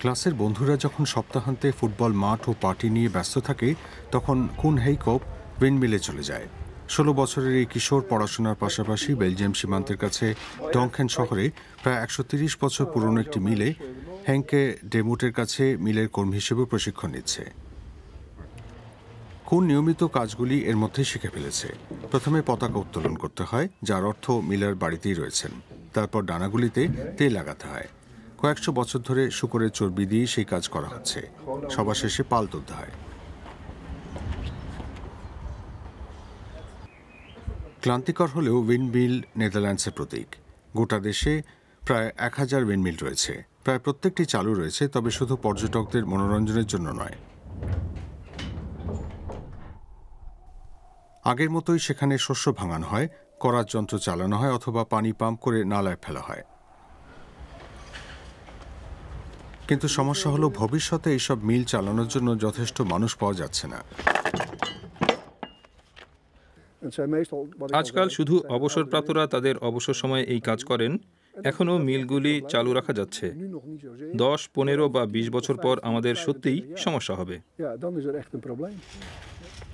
ক্লাসের বন্ধুরা যখন সপ্তাহান্তে ফুটবল মাঠ ও পার্টি নিয়ে ব্যস্ত থাকে, তখন কুন হেইকোপ উইন্ডমিলে চলে যায়। ষোলো বছরের এই কিশোর পড়াশোনার পাশাপাশি বেলজিয়াম সীমান্তের কাছে ডংখেন শহরে প্রায় একশো তিরিশ বছর পুরনো একটি মিলে হ্যাঙ্কে ডেমুটের কাছে মিলের কর্মী হিসেবে প্রশিক্ষণ নিচ্ছে। কোন নিয়মিত কাজগুলি এর মধ্যে শিখে ফেলেছে। প্রথমে পতাকা উত্তোলন করতে হয়, যার অর্থ মিলার বাড়িতেই রয়েছেন। তারপর ডানাগুলিতে তেল লাগাতে হয়। কয়েকশো বছর ধরে শুকরের চর্বি দিয়ে সেই কাজ করা হচ্ছে। সবার শেষে পাল তুলতে হয়। ক্লান্তিকর হলেও উইন্ডমিল নেদারল্যান্ডসের প্রতীক। গোটা দেশে প্রায় এক হাজার উইন্ডমিল রয়েছে। প্রায় প্রত্যেকটি চালু রয়েছে, তবে শুধু পর্যটকদের মনোরঞ্জনের জন্য নয়। আগের মতোই সেখানে শস্য ভাঙানো হয়, করার যন্ত্র চালানো হয়, অথবা পানি পাম্প করে নালায় ফেলা হয়। কিন্তু সমস্যা হলো ভবিষ্যতে এইসব মিল চালানোর জন্য যথেষ্ট মানুষ পাওয়া যাচ্ছে না। আজকাল শুধু অবসরপ্রাপ্তরা তাদের অবসর সময়ে এই কাজ করেন এখনও মিলগুলি চালু রাখা যাচ্ছে। দশ পনেরো বা বিশ বছর পর আমাদের সত্যিই সমস্যা হবে।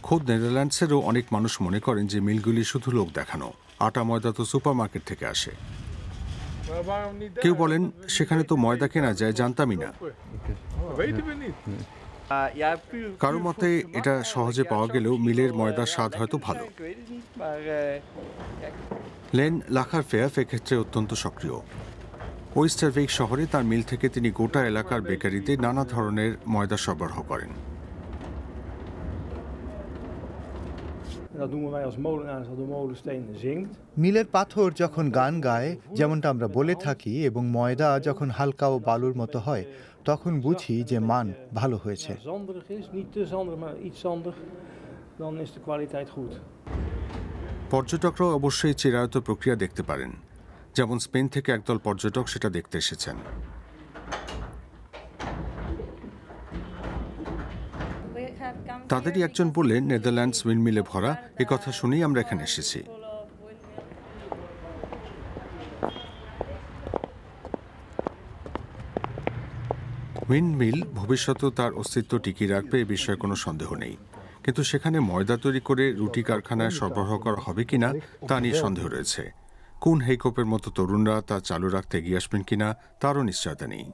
খোদ নেদারল্যান্ডসেরও অনেক মানুষ মনে করেন যে মিলগুলি শুধু লোক দেখানো আটা ময়দা তো সুপারমার্কেট থেকে আসে। কেউ বলেন, সেখানে তো ময়দা কেনা যায়, জানতামই না। কারও মতে, এটা সহজে পাওয়া গেলেও মিলের ময়দার স্বাদ হয়তো ভালো। লেন লাখার ফেয়াফ এক্ষেত্রে অত্যন্ত সক্রিয়। ওয়েস্টারভিক শহরে তার মিল থেকে তিনি গোটা এলাকার বেকারিতে নানা ধরনের ময়দা সরবরাহ করেন। Dat noemen wij als molenaars dat de molensteen zingt. মিলের পাথর যখন গান গায় যেমনটা আমরা বলে থাকি এবং ময়দা যখন হালকা ও বালুর মতো হয় তখন বুঝি যে মান ভালো হয়েছে zanderig is, niet te zanderig, maar iets zandig, dan is de kwaliteit goed. পর্যটকরাও অবশ্যই চিরায়ত প্রক্রিয়া দেখতে পারেন যেমন স্পেন থেকে একদল পর্যটক সেটা দেখতে এসেছেন তাদেরই একজন বললেন, নেদারল্যান্ডস উইন্ডমিলে ভরা, এ কথা শুনেই আমরা এখানে এসেছি। উইন্ডমিল ভবিষ্যতেও তার অস্তিত্ব টিকিয়ে রাখবে এ বিষয়ে কোনো সন্দেহ নেই। কিন্তু সেখানে ময়দা তৈরি করে রুটি কারখানায় সরবরাহ করা হবে কিনা, তা নিয়ে সন্দেহ রয়েছে। কোন হেইকোপের মতো তরুণরা তা চালু রাখতে এগিয়ে আসবেন কিনা, তারও নিশ্চয়তা নেই।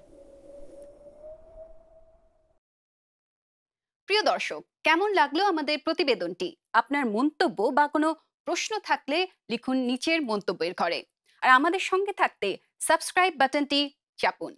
প্রিয় দর্শক, কেমন লাগল আমাদের প্রতিবেদনটি? আপনার মন্তব্য বা কোনো প্রশ্ন থাকলে লিখুন নিচের মন্তব্যের ঘরে। আর আমাদের সঙ্গে থাকতে সাবস্ক্রাইব বাটনটি চাপুন।